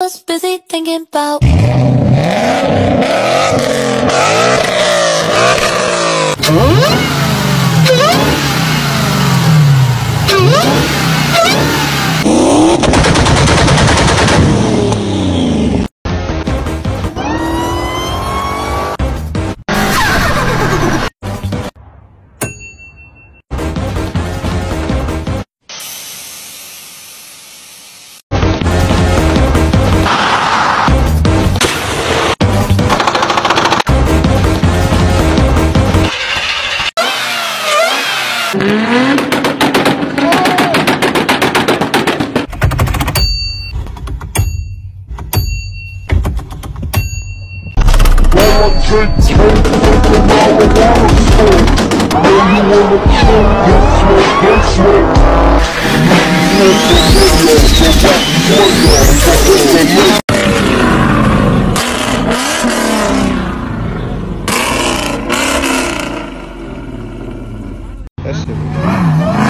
was busy thinking about take smoke from the marijuana smoke. Know you wanna kill, don't smoke, don't smoke. You smoke the radio, the rock warrior, the É seu.